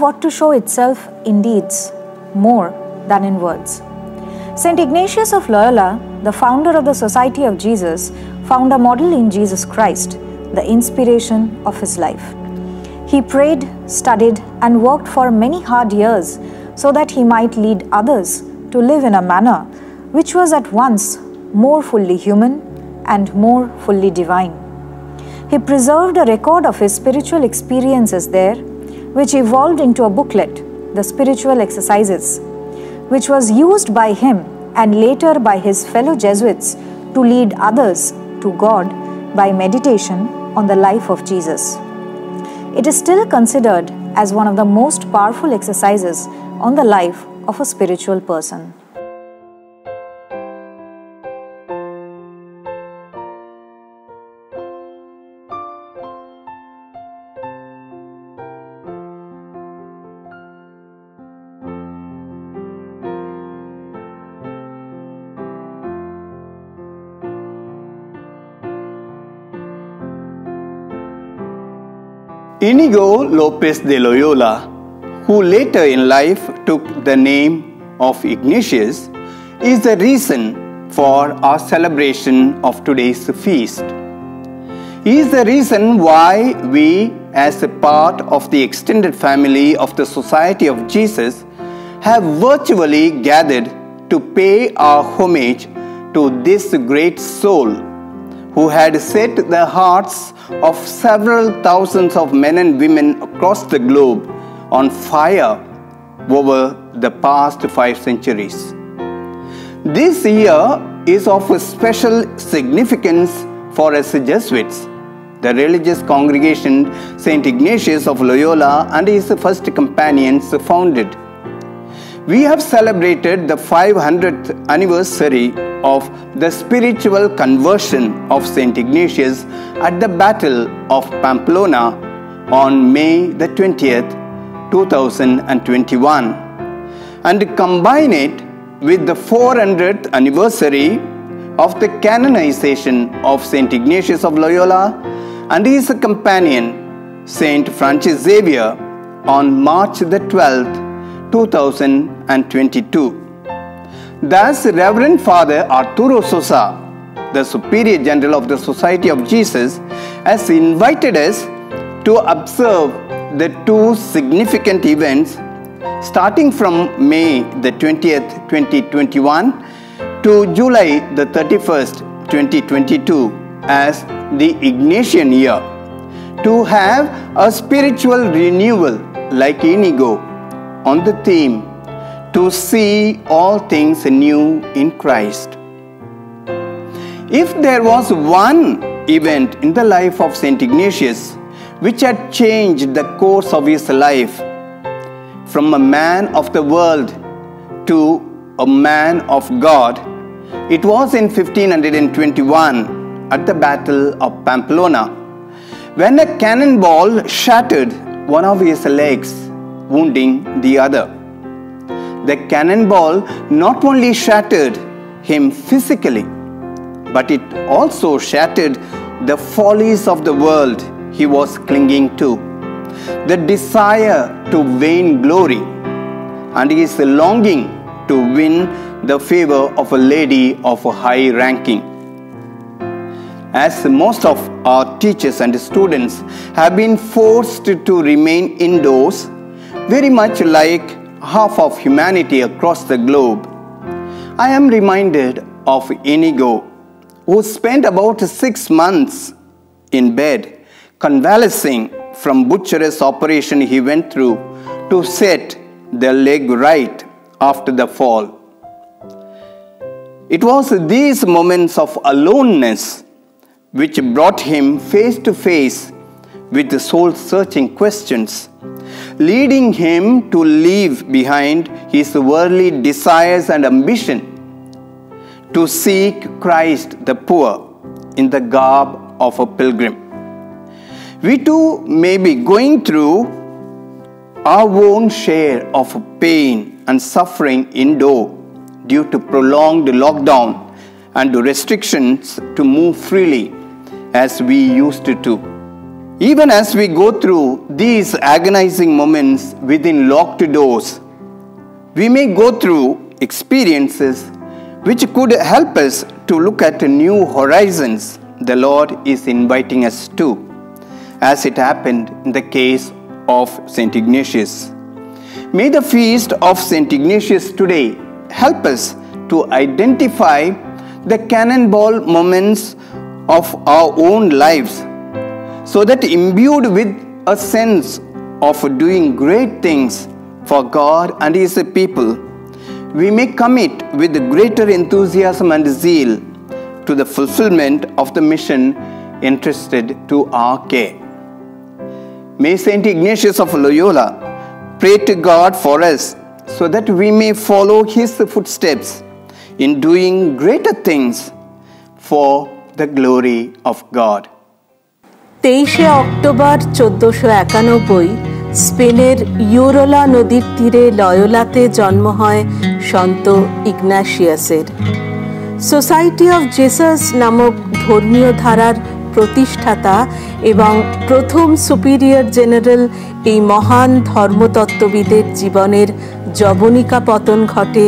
love ought to show itself in deeds more than in words. St. Ignatius of Loyola, the founder of the Society of Jesus, found a model in Jesus Christ, the inspiration of his life. He prayed, studied, and worked for many hard years so that he might lead others to live in a manner which was at once more fully human and more fully divine. He preserved a record of his spiritual experiences there, which evolved into a booklet, The Spiritual Exercises, which was used by him and later by his fellow Jesuits to lead others to God by meditation on the life of Jesus. It is still considered as one of the most powerful exercises on the life of a spiritual person. Inigo Lopez de Loyola, who later in life took the name of Ignatius, is the reason for our celebration of today's feast. He is the reason why we, as a part of the extended family of the Society of Jesus, have virtually gathered to pay our homage to this great soul who had set the hearts of several thousands of men and women across the globe on fire over the past five centuries. This year is of special significance for us Jesuits, the religious congregation St. Ignatius of Loyola and his first companions founded. We have celebrated the 500th anniversary of the spiritual conversion of St. Ignatius at the Battle of Pamplona on May the 20th, 2021, and combine it with the 400th anniversary of the canonization of St. Ignatius of Loyola and his companion, St. Francis Xavier, on March the 12th, 2022. Thus, Reverend Father Arturo Sosa, the Superior General of the Society of Jesus, has invited us to observe the two significant events starting from May the 20th, 2021 to July the 31st, 2022 as the Ignatian year to have a spiritual renewal like Inigo on the theme to see all things new in Christ. If there was one event in the life of St. Ignatius which had changed the course of his life from a man of the world to a man of God, it was in 1521 at the Battle of Pamplona when a cannonball shattered one of his legs, wounding the other. The cannonball not only shattered him physically, but it also shattered the follies of the world he was clinging to, the desire to vain glory, and his longing to win the favor of a lady of a high ranking. As most of our teachers and students have been forced to remain indoors, very much like half of humanity across the globe, I am reminded of Inigo, who spent about six months in bed, convalescing from butcherous operation he went through to set the leg right after the fall. It was these moments of aloneness which brought him face to face with the soul searching questions leading him to leave behind his worldly desires and ambition to seek Christ the poor in the garb of a pilgrim. We too may be going through our own share of pain and suffering indoor due to prolonged lockdown and restrictions to move freely as we used to do. Even as we go through these agonizing moments within locked doors, we may go through experiences which could help us to look at new horizons the Lord is inviting us to, as it happened in the case of St. Ignatius. May the feast of St. Ignatius today help us to identify the cannonball moments of our own lives so that imbued with a sense of doing great things for God and His people, we may commit with greater enthusiasm and zeal to the fulfillment of the mission entrusted to our care. May Saint Ignatius of Loyola pray to God for us so that we may follow his footsteps in doing greater things for the glory of God. তেইশে October চোদ্দশো একানব্বই, স্পেনের ইউরোলা নদীর তীরে লয়োলাতে জন্ম হয় সন্ত ইগনাশিয়াসের। Society of Jesus নামক ধর্মীয় ধারার প্রতিষ্ঠাতা এবং প্রথম সুপিরিয়র জেনারেল এই মহান ধর্মতত্ত্ববিদের জীবনের জবনিকা পতন ঘটে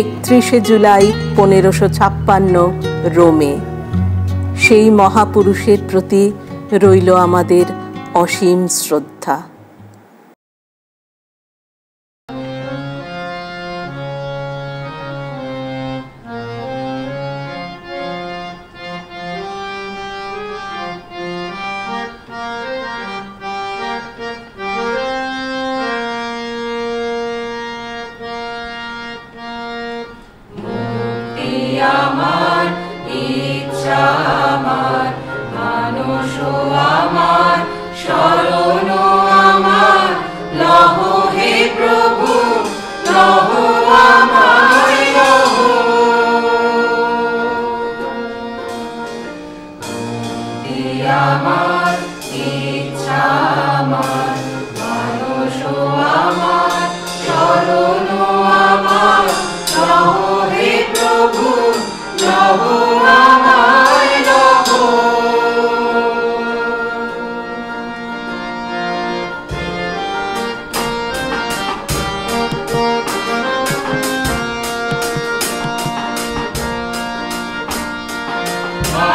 একত্রিশে জুলাই পনেরোশো ছাপ্পান্ন রোমে। সেই মহাপুরুষের প্রতি রইল আমাদের অসীম শ্রদ্ধা।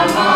아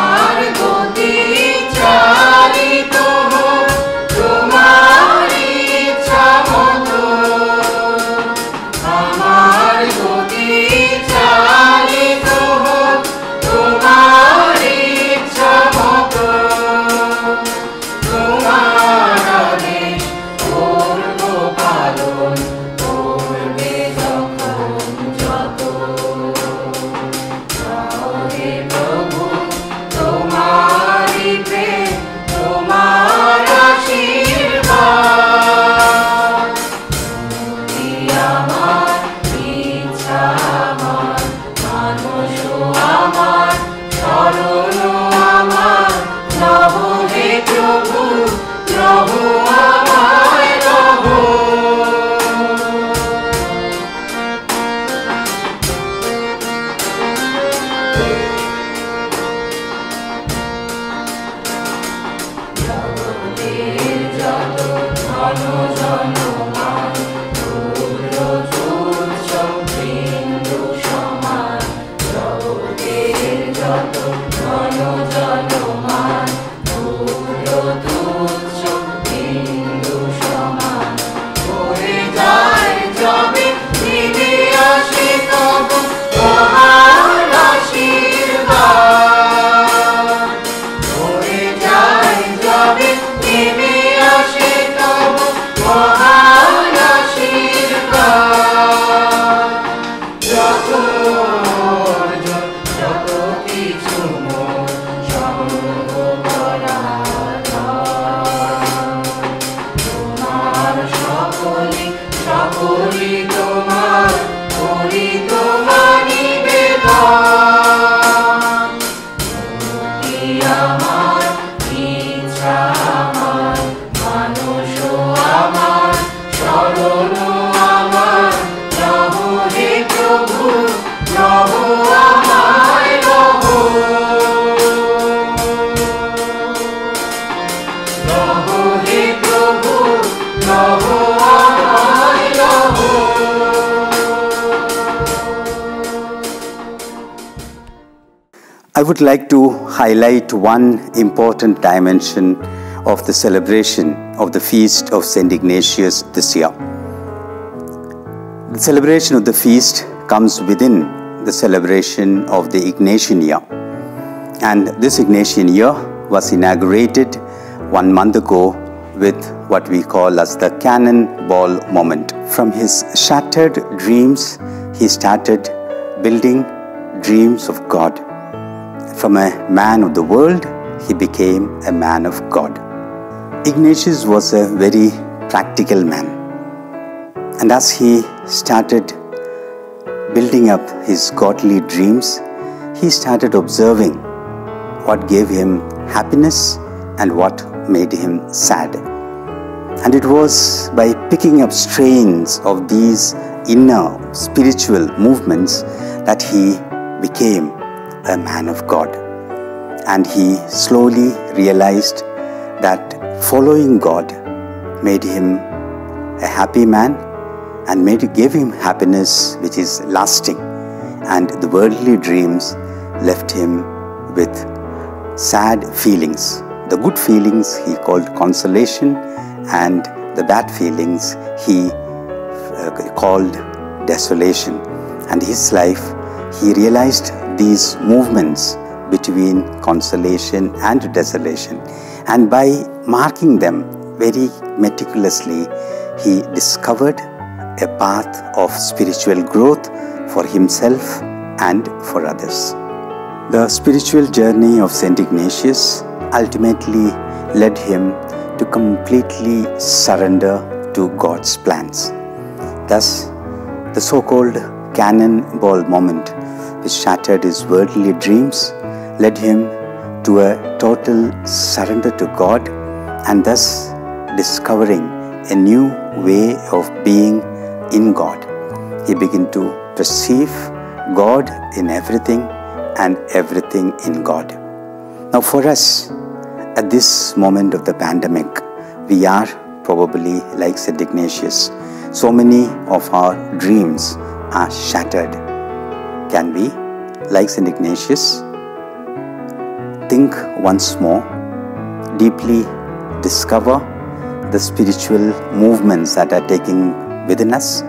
would like to highlight one important dimension of the celebration of the feast of St. Ignatius this year. The celebration of the feast comes within the celebration of the Ignatian year. And this Ignatian year was inaugurated one month ago with what we call as the cannonball moment. From his shattered dreams, he started building dreams of God. From a man of the world, he became a man of God. Ignatius was a very practical man. And as he started building up his godly dreams, he started observing what gave him happiness and what made him sad. And it was by picking up strains of these inner spiritual movements that he became a man of God. And he slowly realized that following God made him a happy man and made gave him happiness which is lasting. And the worldly dreams left him with sad feelings. The good feelings he called consolation and the bad feelings he uh, called desolation. And his life he realized these movements between consolation and desolation and by marking them very meticulously he discovered a path of spiritual growth for himself and for others. The spiritual journey of St. Ignatius ultimately led him to completely surrender to God's plans. Thus, the so called cannonball moment, which shattered his worldly dreams, led him to a total surrender to God and thus discovering a new way of being in God. He began to perceive God in everything and everything in God. Now, for us, at this moment of the pandemic, we are probably like St. Ignatius. So many of our dreams are shattered. Can we, like St. Ignatius, think once more, deeply discover the spiritual movements that are taking within us,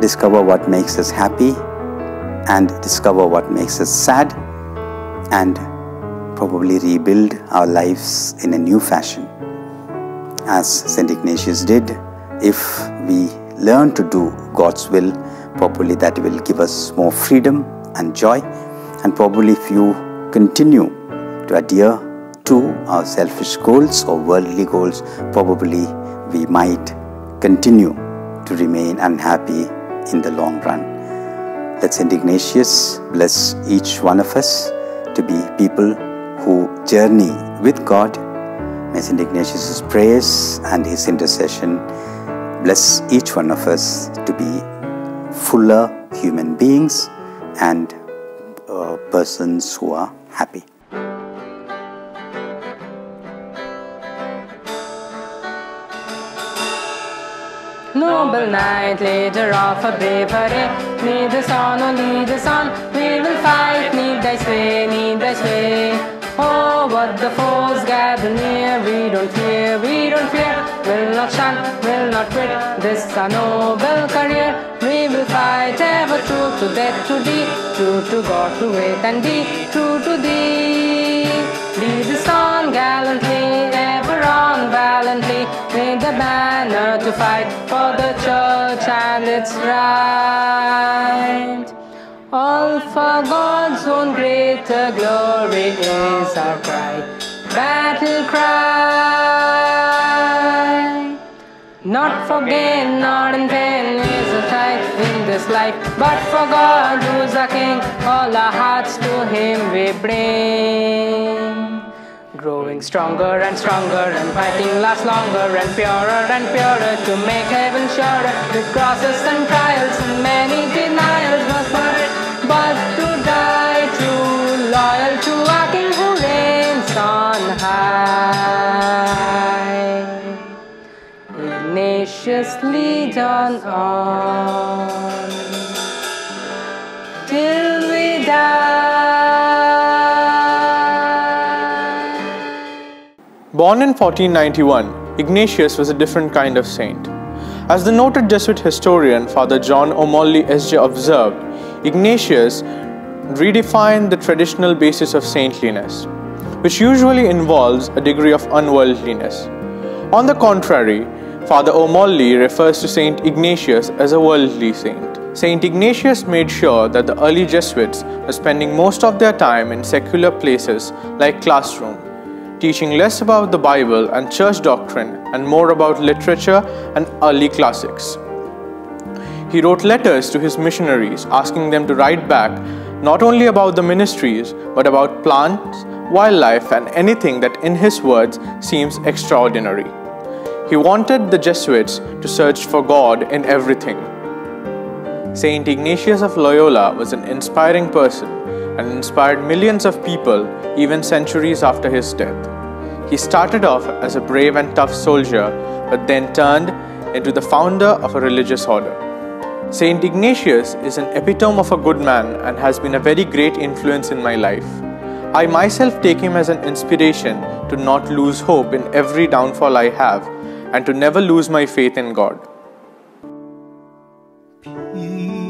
discover what makes us happy, and discover what makes us sad, and probably rebuild our lives in a new fashion. As St. Ignatius did, if we learn to do God's will properly, that will give us more freedom and joy. And probably, if you continue to adhere to our selfish goals or worldly goals, probably we might continue to remain unhappy in the long run. Let St. Ignatius bless each one of us to be people who journey with God. May St. Ignatius' prayers and his intercession bless each one of us to be fuller human beings and uh, persons who are happy. Noble knight, leader of a bravery, need the sun, oh lead the sun, we will fight, need thy sway, need thy sway. Oh, what the foes gather near, we don't fear, we don't fear, will not shun, will not quit, this a noble career. Fight ever true to death, to thee, true to God, to wait and be true to thee. Lead the sun gallantly, ever on valiantly, with the banner to fight for the church and its right. All for God's own greater glory is our cry, battle cry. Not for gain, not in vain is a tithe in this life, but for God who's a King, all our hearts to Him we bring. Growing stronger and stronger and fighting lasts longer and purer and purer to make heaven surer with crosses and trials and many denials but, but, graciously done on till we die. Born in 1491, Ignatius was a different kind of saint. As the noted Jesuit historian Father John O'Malley S.J. observed, Ignatius redefined the traditional basis of saintliness, which usually involves a degree of unworldliness. On the contrary, Father O'Malley refers to Saint Ignatius as a worldly saint. Saint Ignatius made sure that the early Jesuits were spending most of their time in secular places like classroom, teaching less about the Bible and church doctrine and more about literature and early classics. He wrote letters to his missionaries asking them to write back not only about the ministries but about plants, wildlife, and anything that, in his words, seems extraordinary. He wanted the Jesuits to search for God in everything. Saint Ignatius of Loyola was an inspiring person and inspired millions of people even centuries after his death. He started off as a brave and tough soldier, but then turned into the founder of a religious order. Saint Ignatius is an epitome of a good man and has been a very great influence in my life. I myself take him as an inspiration to not lose hope in every downfall I have and to never lose my faith in God. Peace.